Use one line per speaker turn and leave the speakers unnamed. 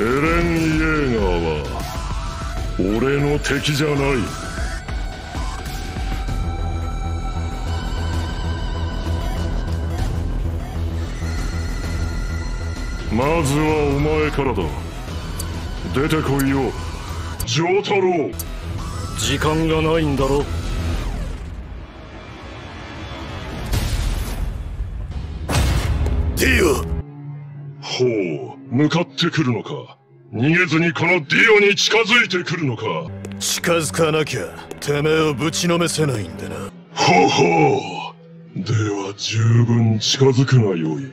エレン・イエーガーは俺の敵じゃない。まずはお前からだ。出てこいよ。丈太郎。
時間がないんだろ。
ディオ
ほう向かってくるのか。逃げずにこのディオに近づいてくるのか。
近づかなきゃてめえをぶちのめせないんでな。
ほうほう。では十分近づくがよい